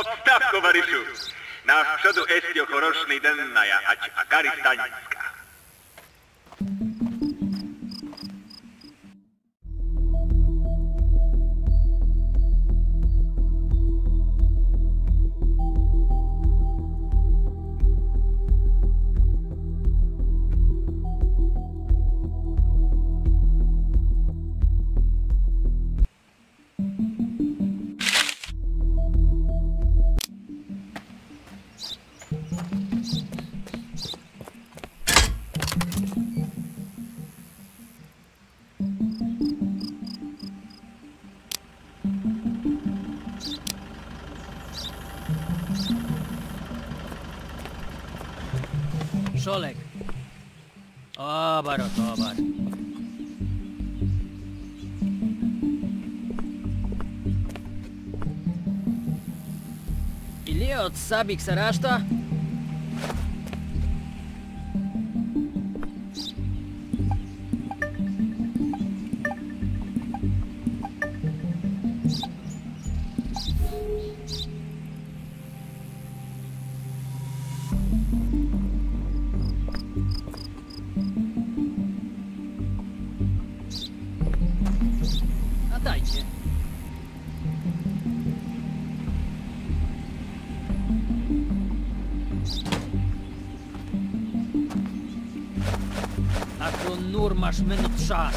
Отставку, Борису! На вшаду естью хорошний день на я, а кари станецька. Oleg. Dobar, dobar. Ili je od sabik sarašta? Masz minut czas.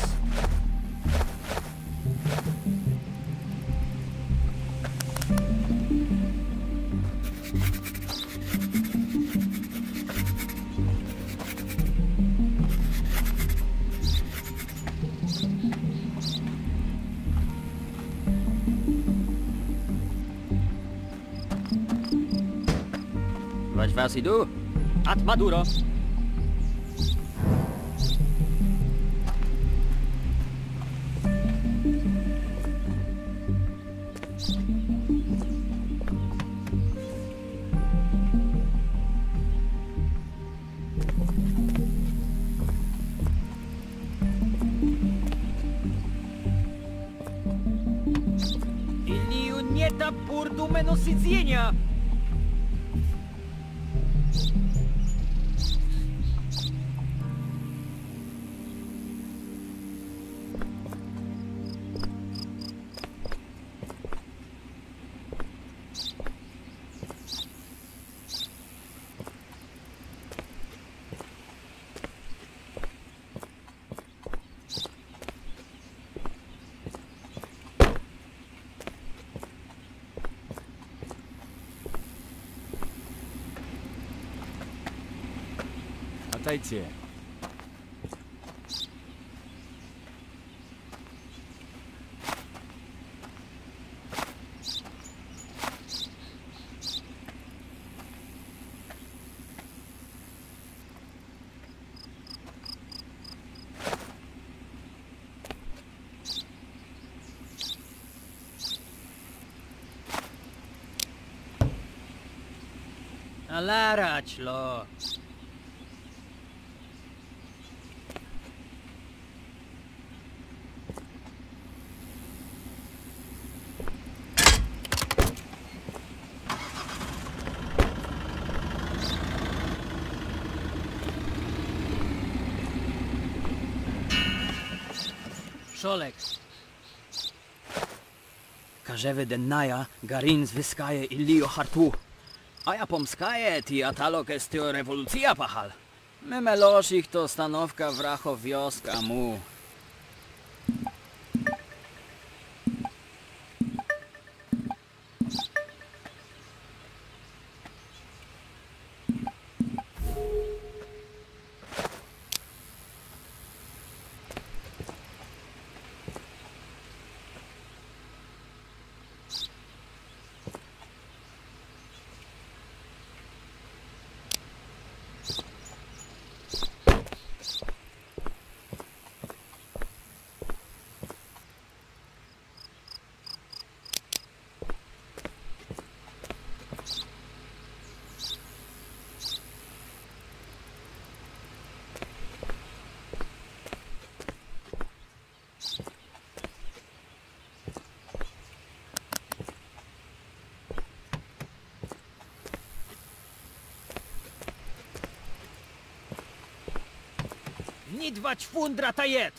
Wać was idu? At Maduro. свидания! апурду меносидзения! Отойти. Alaraclo. Szolek. Każewy dennaja, garin zwyskaje Ilio hartu. A ja pomskaje, ti atalok estio rewolucja pachal. My melosich to stanowka wracho wioska mu. Ani dwa ćwundra tajet!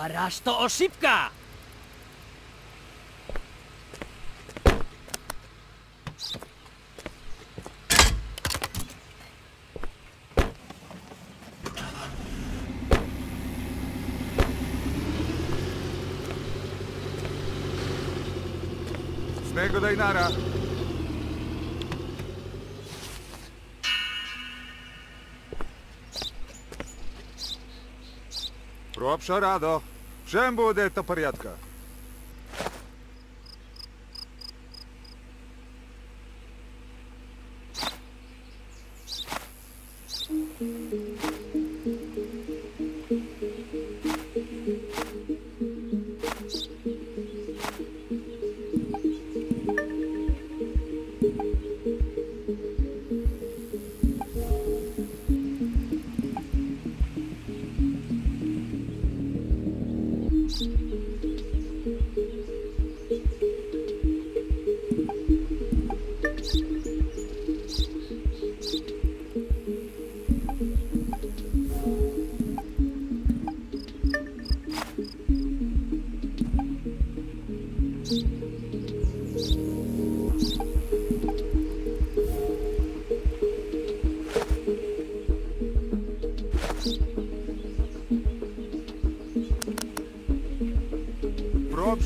Baraż to oszybka! Snego daj nara. Proszę rado. Wszem буде to порядка.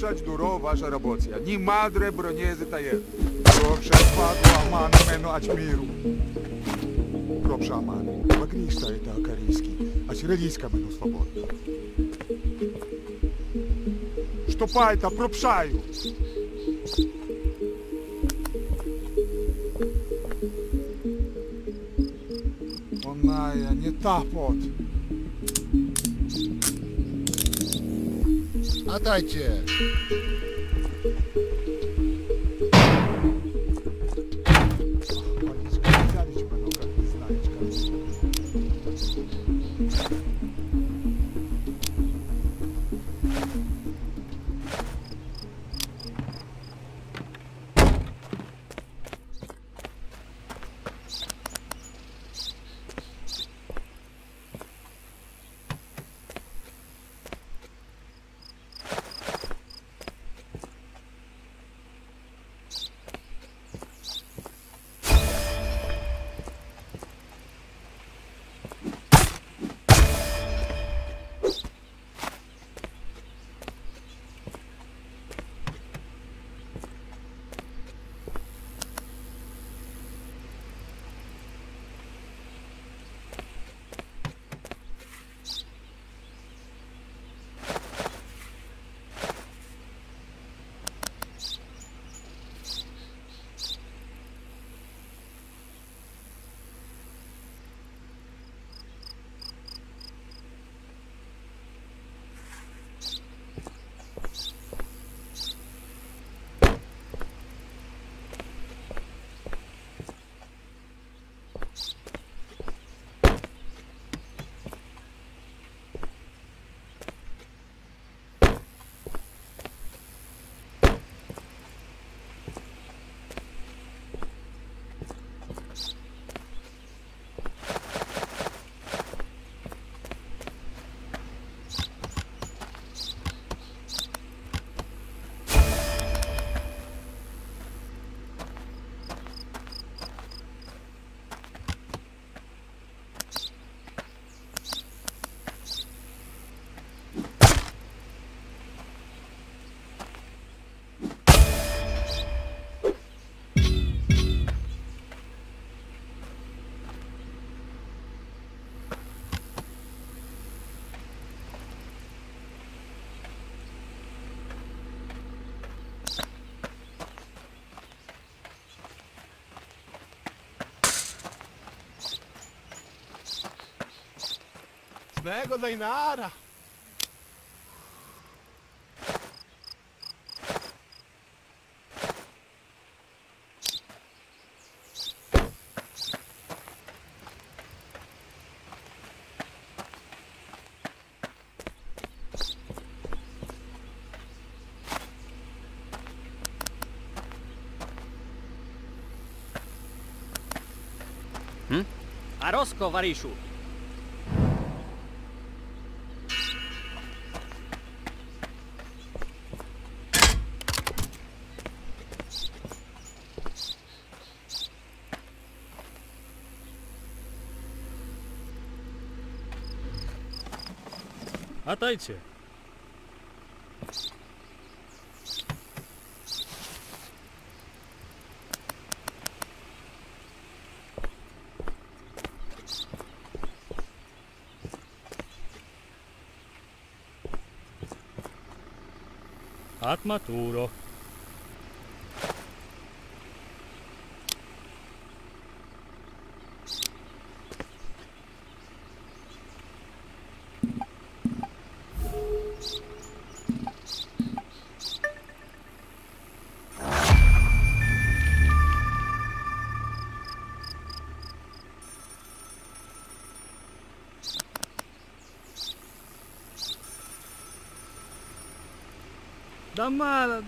Пропшать дуро ваша работа. Ни мадре бронезе тае. Пропшать фату аману мену ачмиру. Пропша аману. Багришта это акарийский. А сирийска мену свободно. Что пайта, пропшаю. Она я не та пот. Latajcie! Nego Zainara! Hum? Arosko, Varishu. Latajcie. Atmaturo. Da mala.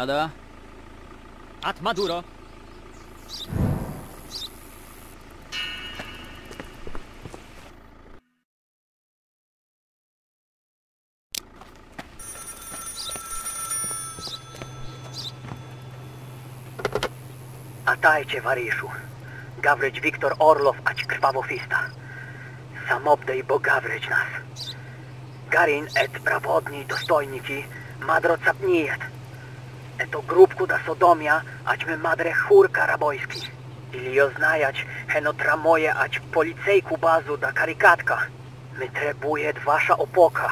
Ada? Atmaduro. A dajcie, Wariszu. Gawryć Wiktor Orlow, ać krwawofista. Samobdej, bo gawryć nas. Garin et prawodni dostojniki, madro capnijet. Eto grupku da Sodomia, aćmy madre chórka rabojski. Ili oznajać, heno tramoje, ać policejku bazu da karikatka. My trebujet wasza opoka.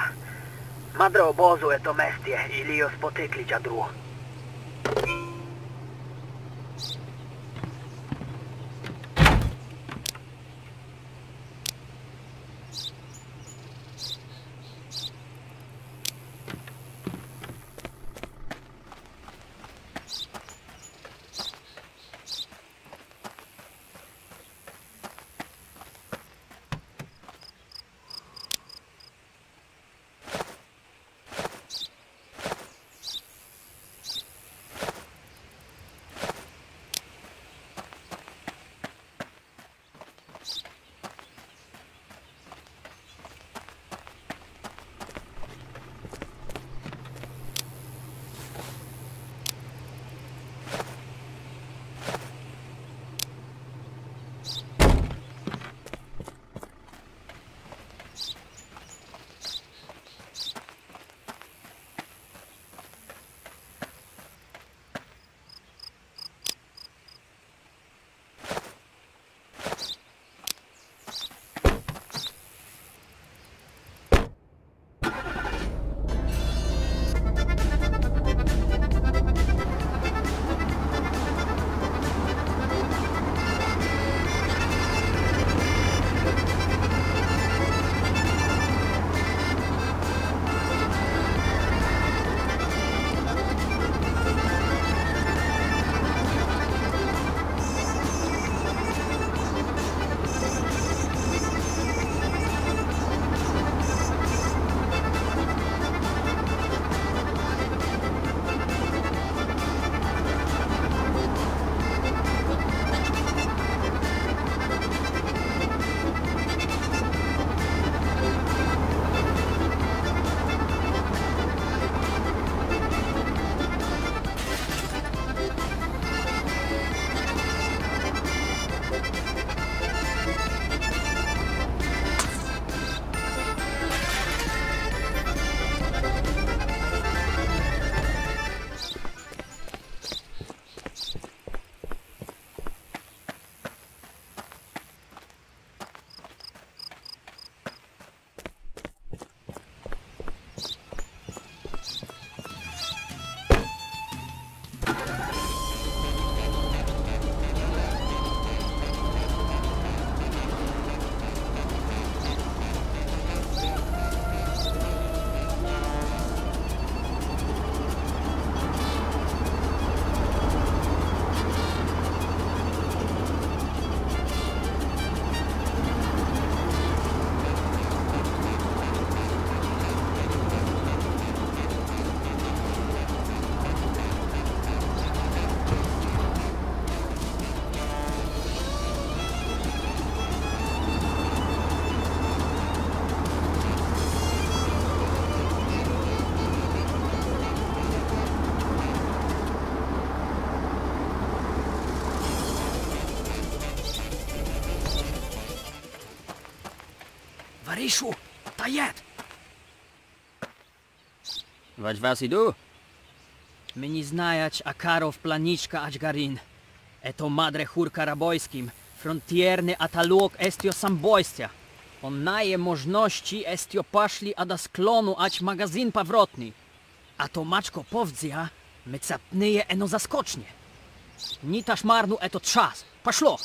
Madre obozu eto mestie, ili jo spotykli dziadru. Rishu, tajet! Wać was idu? My nie znajać Akarow planiczka ać garin. Eto madre chórka rabojskim, frontierny ataluk estio sambojstia. On naje możności estio paszli a da sklonu ać magazyn powrotny. A to maczko powdzia, my capnyje eno zaskocznie. Ni taż marnu eto trzas. Paszlo!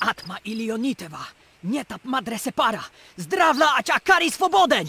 Atma Ilionitewa, nie tap madre separa, zdrawla ać akari swobodeń!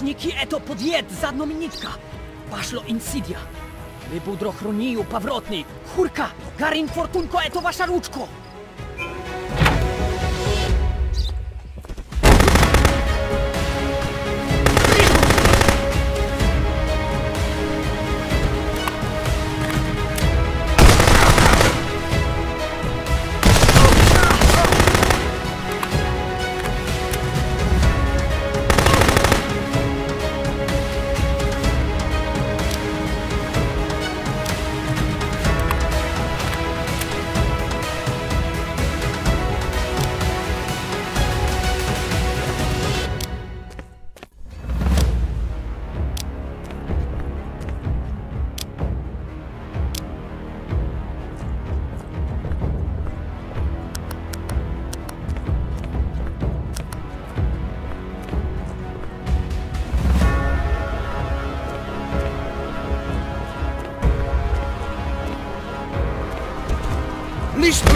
Odsieczniki eto podjed za nominitka. Paszlo insidia. Wybudro chroniju pawrotny. Chórka, garin fortunko eto wasza ruczko. A, Nicht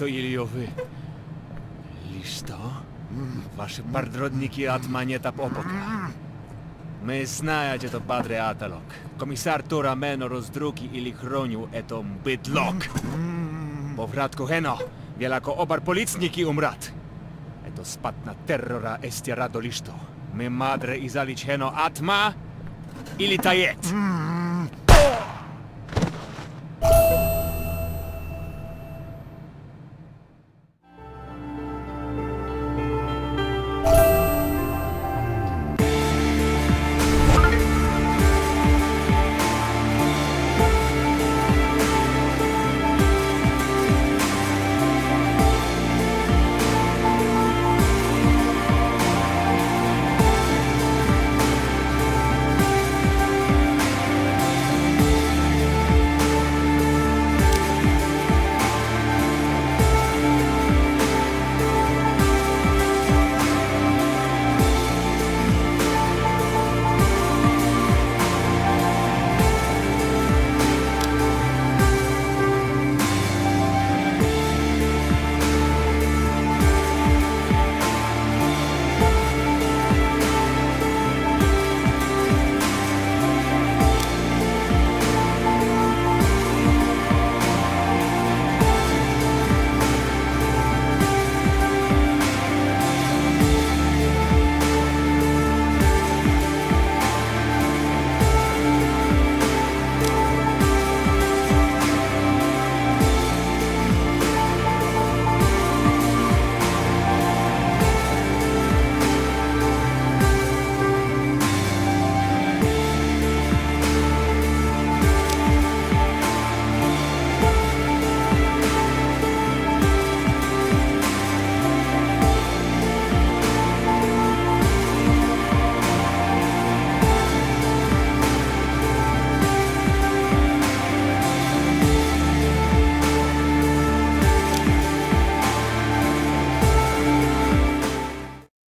to Iliowy. Lisz to? Wasze pardrodniki atmanie tap opoka. My znajacie to padre atalok. Komisar Tora meno rozdruki ili chronił etom bydlok. Powratko heno, wielako obar policniki umrat. Eto spatna terrora estia rado liszto. My madre izalić heno atma ili tajet.